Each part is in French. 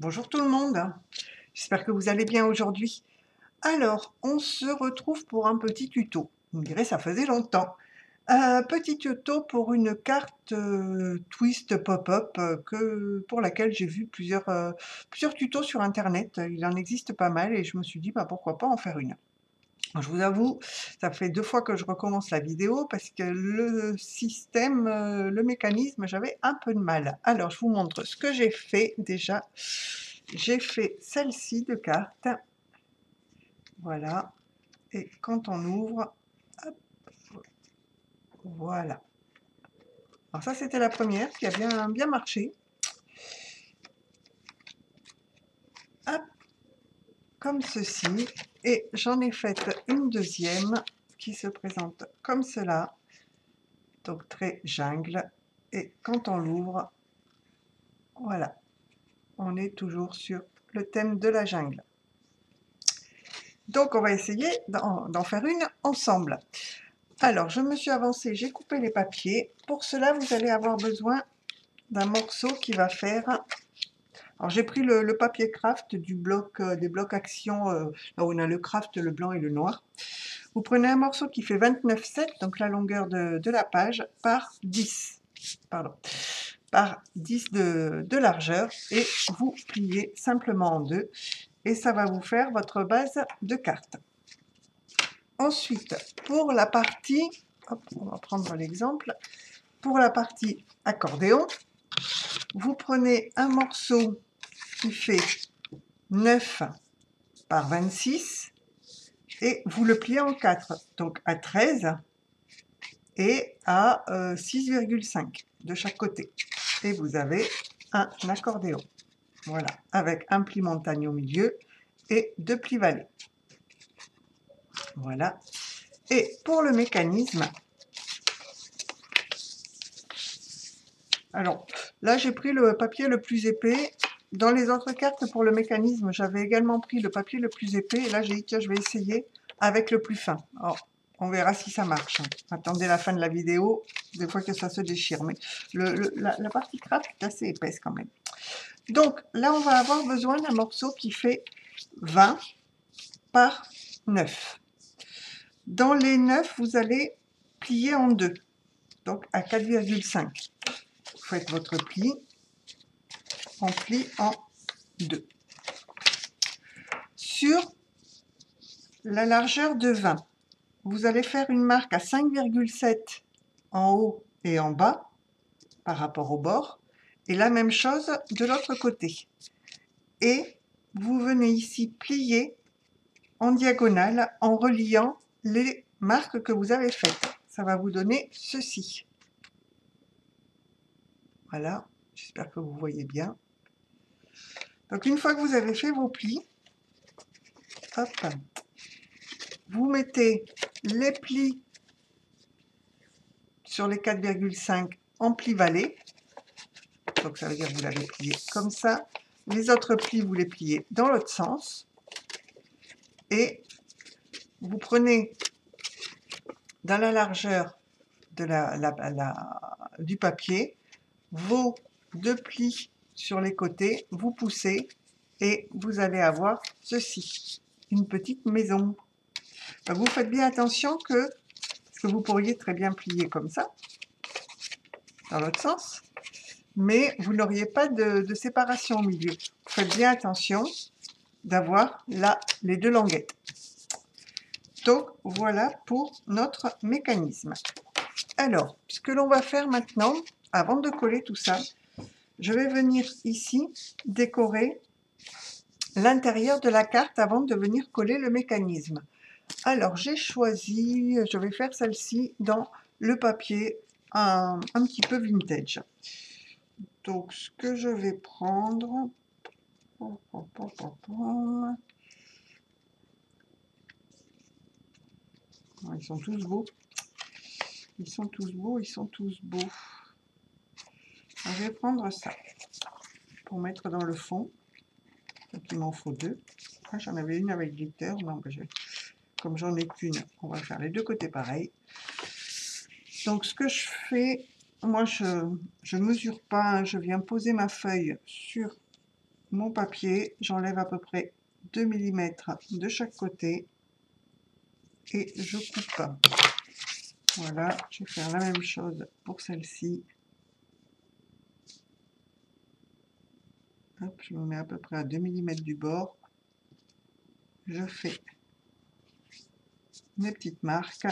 Bonjour tout le monde, j'espère que vous allez bien aujourd'hui. Alors, on se retrouve pour un petit tuto. Vous me direz, ça faisait longtemps. Un petit tuto pour une carte euh, twist pop-up euh, pour laquelle j'ai vu plusieurs, euh, plusieurs tutos sur internet. Il en existe pas mal et je me suis dit bah, pourquoi pas en faire une. Je vous avoue, ça fait deux fois que je recommence la vidéo parce que le système, euh, le mécanisme, j'avais un peu de mal. Alors, je vous montre ce que j'ai fait déjà. J'ai fait celle-ci de carte. Voilà. Et quand on ouvre, voilà. Alors ça, c'était la première qui a bien marché. Hop, comme ceci. Et j'en ai fait une deuxième qui se présente comme cela. Donc très jungle. Et quand on l'ouvre, voilà, on est toujours sur le thème de la jungle. Donc on va essayer d'en faire une ensemble. Alors je me suis avancée, j'ai coupé les papiers. Pour cela, vous allez avoir besoin d'un morceau qui va faire alors j'ai pris le, papier craft du bloc, euh, des blocs action, euh, là où on a le craft, le blanc et le noir. Vous prenez un morceau qui fait 29,7, donc la longueur de, la page, par 10, pardon, par 10 de, de largeur, et vous pliez simplement en deux, et ça va vous faire votre base de carte. Ensuite, pour la partie, on va prendre l'exemple, pour la partie accordéon, vous prenez un morceau qui fait 9 par 26 et vous le pliez en 4, donc à 13 et à 6,5 euh, de chaque côté. Et vous avez un accordéon. Voilà, avec un pli montagne au milieu et deux plis vallées. Voilà. Et pour le mécanisme, alors là j'ai pris le papier le plus épais dans les autres cartes pour le mécanisme, j'avais également pris le papier le plus épais. Et là, j'ai dit, tiens, je vais essayer avec le plus fin. On verra si ça marche. Attendez la fin de la vidéo, des fois que ça se déchire. Mais la, partie craft est assez épaisse quand même. Donc, là, on va avoir besoin d'un morceau qui fait 20 par 9. Dans les 9, vous allez plier en deux. Donc, à 4,5. Vous faites votre pli plie en deux. Sur la largeur de 20, vous allez faire une marque à 5,7 en haut et en bas par rapport au bord. Et la même chose de l'autre côté. Et vous venez ici plier en diagonale en reliant les marques que vous avez faites. Ça va vous donner ceci. Voilà, j'espère que vous voyez bien. Donc une fois que vous avez fait vos plis, vous mettez les plis sur les 4,5 en plis vallés. Donc ça veut dire que vous l'avez plié comme ça. Les autres plis, vous les pliez dans l'autre sens. Et vous prenez dans la largeur de du papier vos deux plis sur les côtés, vous poussez et vous allez avoir ceci, une petite maison. vous faites bien attention que, que vous pourriez très bien plier comme ça, dans l'autre sens, mais vous n'auriez pas de, séparation au milieu. faites bien attention d'avoir là les deux languettes. Donc voilà pour notre mécanisme. Alors, ce que l'on va faire maintenant, avant de coller tout ça, je vais venir ici décorer l'intérieur de la carte avant de venir coller le mécanisme. Alors j'ai choisi, je vais faire celle-ci dans le papier un, petit peu vintage. Donc ce que je vais prendre, ils sont tous beaux. Ils sont tous beaux, ils sont tous beaux. Je vais prendre ça pour mettre dans le fond. Donc il m'en faut deux. Ah, j'en avais une avec glitter. Non, comme j'en ai qu'une, on va faire les deux côtés pareil. Donc ce que je fais, moi je ne mesure pas, je viens poser ma feuille sur mon papier, j'enlève à peu près 2 mm de chaque côté et je coupe. Voilà, je vais faire la même chose pour celle-ci. Je me mets à peu près à 2 mm du bord. Je fais mes petites marques.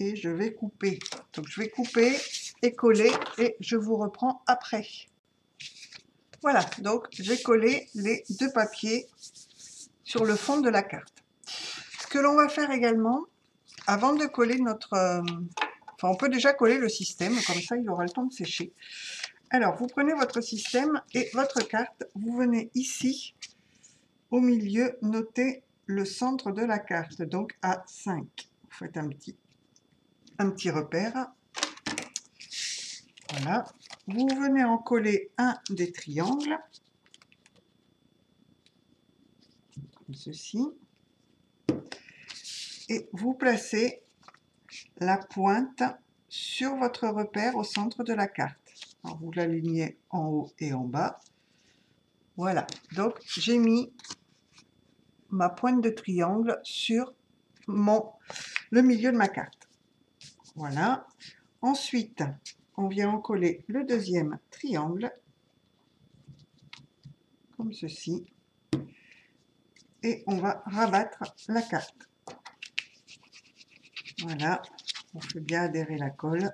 Et je vais couper. Donc je vais couper et coller et je vous reprends après. Voilà, donc j'ai collé les deux papiers sur le fond de la carte. Ce que l'on va faire également, avant de coller notre... On peut déjà coller le système, comme ça il aura le temps de sécher. Alors, vous prenez votre système et votre carte, vous venez ici, au milieu, noter le centre de la carte, donc à 5. Vous faites un petit, un petit repère. Voilà. Vous venez en coller un des triangles, comme ceci. Et vous placez la pointe sur votre repère au centre de la carte. vous l'alignez en haut et en bas. Voilà, donc j'ai mis ma pointe de triangle sur mon, le milieu de ma carte. Voilà. Ensuite, on vient en coller le deuxième triangle, comme ceci, et on va rabattre la carte. Voilà, on fait bien adhérer la colle.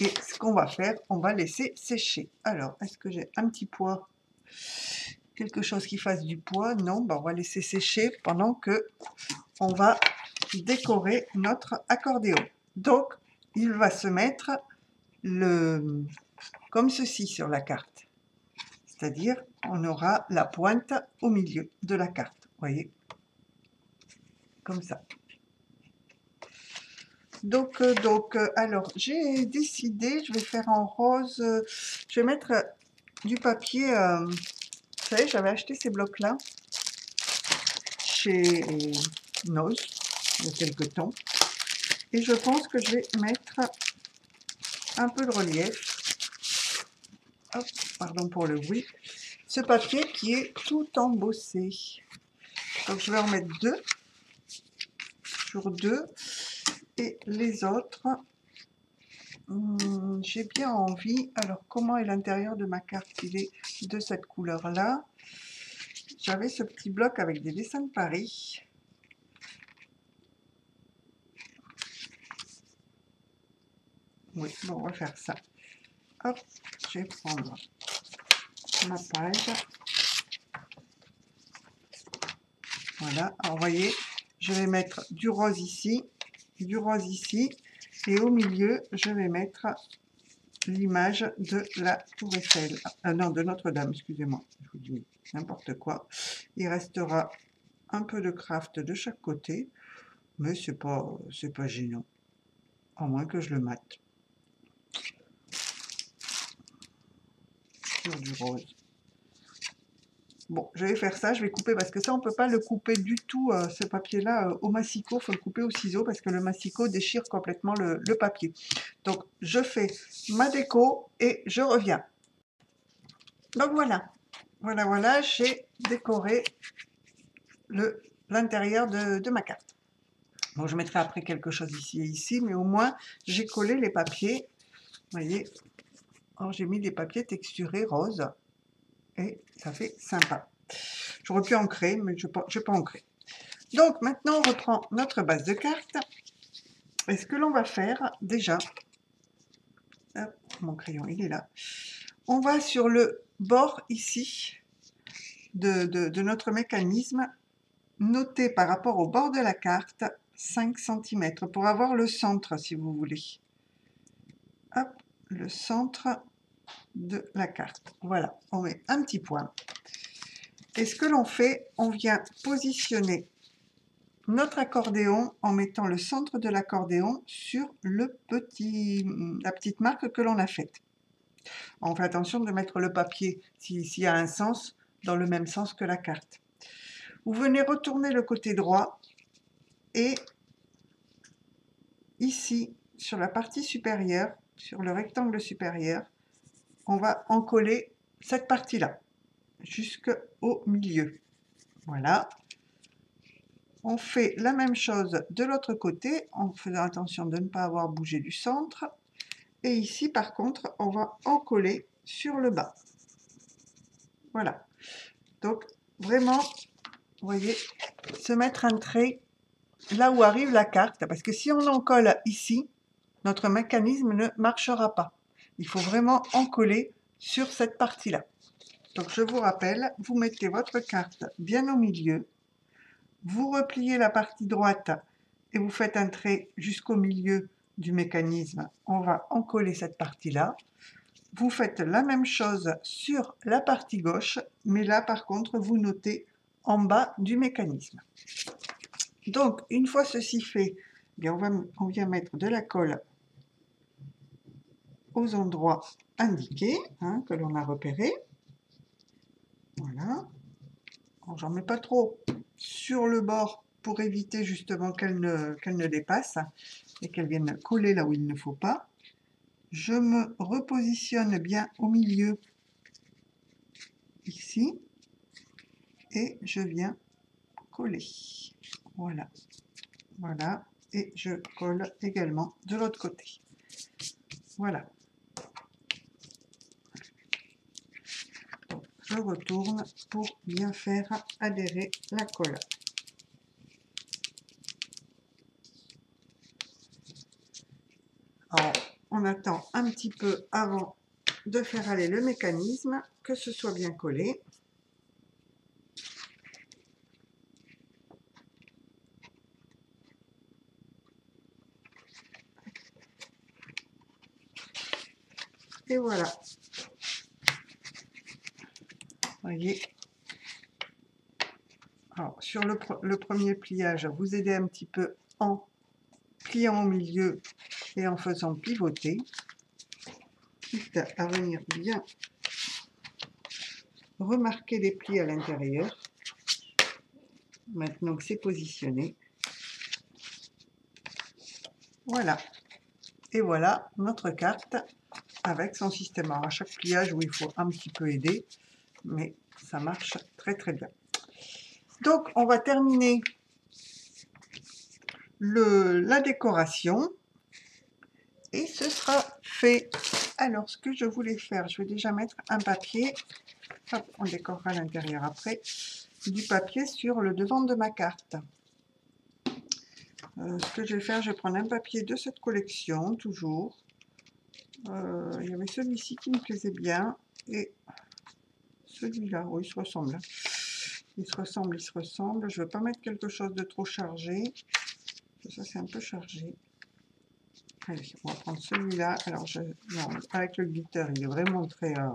Et ce qu'on va faire, on va laisser sécher. Alors, est-ce que j'ai un petit poids Quelque chose qui fasse du poids? Non, bah, on va laisser sécher pendant que on va décorer notre accordéon. Donc, il va se mettre le, comme ceci sur la carte. C'est-à-dire, on aura la pointe au milieu de la carte. voyez? Comme ça. Donc, euh, donc euh, alors, j'ai décidé, je vais faire en rose, euh, je vais mettre du papier, vous savez, j'avais acheté ces blocs-là chez Nose, il y a quelques temps, et je pense que je vais mettre un peu de relief. pardon pour le bruit. Ce papier qui est tout embossé. Donc je vais en mettre deux sur deux. Et les autres, hmm, j'ai bien envie. Alors comment est l'intérieur de ma carte Il est de cette couleur-là. J'avais ce petit bloc avec des dessins de Paris. Oui, on va faire ça. Hop, je vais prendre ma page. Voilà, alors vous voyez, je vais mettre du rose ici, du rose ici, et au milieu, je vais mettre l'image de la tour Eiffel. Ah non, de Notre-Dame, excusez-moi, je vous dis n'importe quoi. Il restera un peu de craft de chaque côté, mais c'est pas, pas gênant, à moins que je le mate. du rose. Bon, je vais faire ça, je vais couper parce que ça, on peut pas le couper du tout, euh, ce papier-là, euh, au massicot. Il faut le couper au ciseau parce que le massicot déchire complètement le, papier. Donc, je fais ma déco et je reviens. Donc, voilà. Voilà, voilà, j'ai décoré l'intérieur de, ma carte. Bon, je mettrai après quelque chose ici et ici, mais au moins, j'ai collé les papiers. Vous voyez, j'ai mis des papiers texturés roses et ça fait sympa. J'aurais pu ancrer, mais je n'ai pas, pas ancré. Donc maintenant, on reprend notre base de cartes. Et ce que l'on va faire, déjà, mon crayon, il est là. On va sur le bord ici de, de notre mécanisme, noter par rapport au bord de la carte 5 cm pour avoir le centre, si vous voulez. Hop, le centre de la carte. Voilà, on met un petit point. Et ce que l'on fait, on vient positionner notre accordéon en mettant le centre de l'accordéon sur le petit, la petite marque que l'on a faite. On fait attention de mettre le papier, s'il y a un sens, dans le même sens que la carte. Vous venez retourner le côté droit et ici, sur la partie supérieure, sur le rectangle supérieur, on va en coller cette partie-là, jusqu'au milieu. Voilà. On fait la même chose de l'autre côté, en faisant attention de ne pas avoir bougé du centre. Et ici, par contre, on va en coller sur le bas. Voilà. Donc, vraiment, voyez, se mettre un trait là où arrive la carte, parce que si on en colle ici, notre mécanisme ne marchera pas. Il faut vraiment en coller sur cette partie-là. Donc je vous rappelle, vous mettez votre carte bien au milieu, vous repliez la partie droite et vous faites un trait jusqu'au milieu du mécanisme. On va en coller cette partie-là. Vous faites la même chose sur la partie gauche, mais là par contre vous notez en bas du mécanisme. Donc une fois ceci fait, eh on, va, on vient mettre de la colle aux endroits indiqués hein, que l'on a repérés. Voilà. J'en mets pas trop sur le bord pour éviter justement qu'elle ne, qu'elle ne dépasse et qu'elle vienne coller là où il ne faut pas. Je me repositionne bien au milieu ici et je viens coller. Voilà. Voilà. Et je colle également de l'autre côté. Voilà. Je retourne pour bien faire adhérer la colle. On attend un petit peu avant de faire aller le mécanisme, que ce soit bien collé. Et voilà, voyez Sur le, premier pliage, vous aidez un petit peu en pliant au milieu et en faisant pivoter, quitte à venir bien remarquer les plis à l'intérieur. Maintenant que c'est positionné. Voilà. Et voilà notre carte avec son système. Alors à chaque pliage où il faut un petit peu aider, mais ça marche très très bien. Donc, on va terminer la décoration et ce sera fait. Alors, ce que je voulais faire, je vais déjà mettre un papier, on décorera l'intérieur après, du papier sur le devant de ma carte. Euh, ce que je vais faire, je vais prendre un papier de cette collection, toujours. Euh, il y avait celui-ci qui me plaisait bien, et celui-là, oui, il se ressemble. Hein. Il se ressemble, il se ressemble. Je ne veux pas mettre quelque chose de trop chargé. Ça, c'est un peu chargé. Allez, on va prendre celui-là. Alors, je, avec le glitter, il est vraiment très... Euh,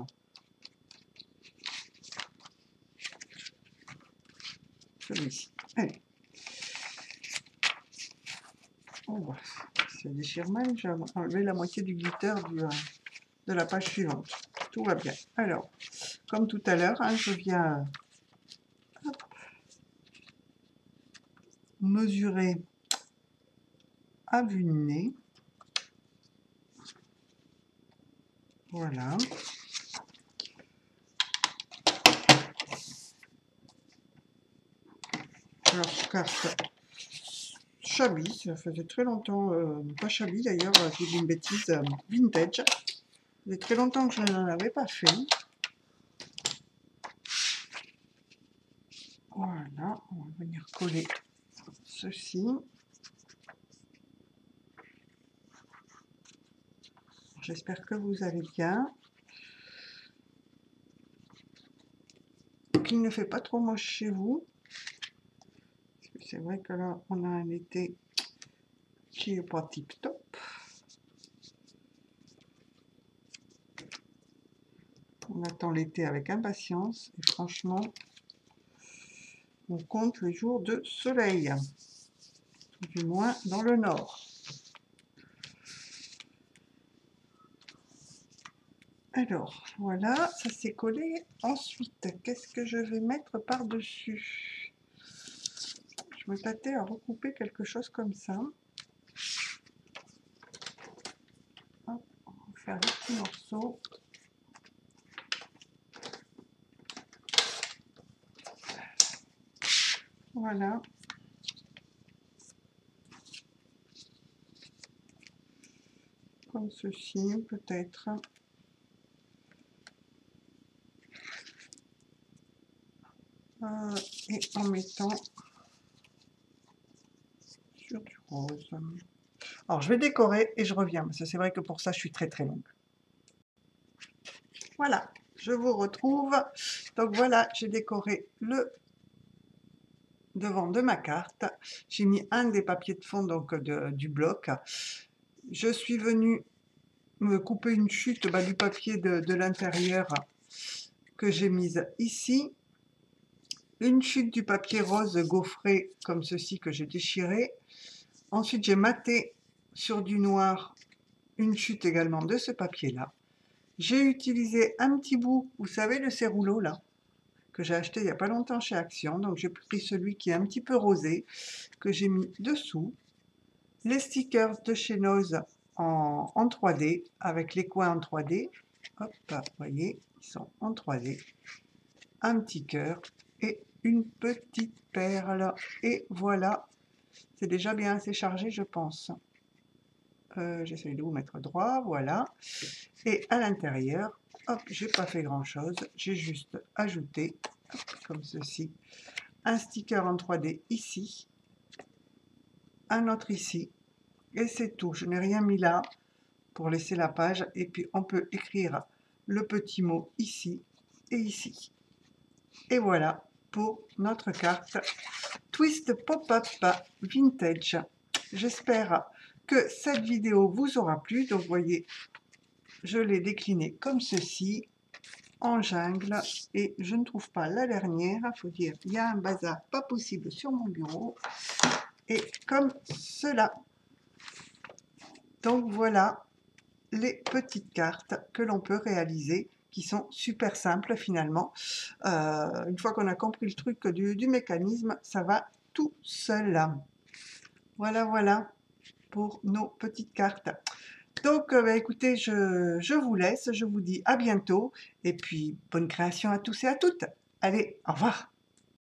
celui-ci. Allez. On voit. Ça déchire. J'ai enlevé la moitié du glitter euh, de la page suivante. Tout va bien. Alors, comme tout à l'heure, hein, je viens mesurer à vue de nez. Voilà. Alors, carte Chabi, ça faisait très longtemps, euh, pas Chabi d'ailleurs, j'ai dit une bêtise, euh, vintage. Ça faisait très longtemps que je n'en avais pas fait. Voilà, on va venir coller J'espère que vous allez bien. Qu'il ne fait pas trop moche chez vous. C'est vrai que là, on a un été qui n'est pas tip top. On attend l'été avec impatience et franchement, on compte les jours de soleil, du moins dans le nord. Alors, voilà, ça s'est collé. Ensuite, qu'est-ce que je vais mettre par-dessus? Je me tâtais à recouper quelque chose comme ça. faire des petits morceaux. Voilà. Ceci, peut-être. Euh, et en mettant sur du rose. Alors, je vais décorer et je reviens, parce que c'est vrai que pour ça, je suis très très longue. Voilà, je vous retrouve. Donc voilà, j'ai décoré le devant de ma carte. J'ai mis un des papiers de fond donc du bloc. Je suis venue me couper une chute bah, du papier de, de l'intérieur que j'ai mise ici. Une chute du papier rose gaufré comme ceci que j'ai déchiré. Ensuite, j'ai maté sur du noir une chute également de ce papier-là. J'ai utilisé un petit bout, vous savez, de ces rouleaux-là, que j'ai acheté il n'y a pas longtemps chez Action. Donc j'ai pris celui qui est un petit peu rosé, que j'ai mis dessous. Les stickers de chez Nose en, en 3D, avec les coins en 3D. Hop, vous voyez, ils sont en 3D. Un petit cœur et une petite perle. Et voilà, c'est déjà bien assez chargé, je pense. Euh, j'essaie de vous mettre droit, voilà. Et à l'intérieur, hop, j'ai pas fait grand chose, j'ai juste ajouté, comme ceci, un sticker en 3D ici, un autre ici, et c'est tout. Je n'ai rien mis là pour laisser la page, et puis on peut écrire le petit mot ici et ici. Et voilà pour notre carte Twist Pop-Up Vintage. J'espère que cette vidéo vous aura plu. Donc, vous voyez, je l'ai décliné comme ceci, en jungle, et je ne trouve pas la dernière. Il faut dire, il y a un bazar pas possible sur mon bureau. Et comme cela. Donc, voilà les petites cartes que l'on peut réaliser qui sont super simples finalement. Euh, une fois qu'on a compris le truc du, mécanisme, ça va tout seul. Voilà, voilà pour nos petites cartes. Donc, euh, bah, écoutez, je, je vous laisse, je vous dis à bientôt, et puis bonne création à tous et à toutes. Allez, au revoir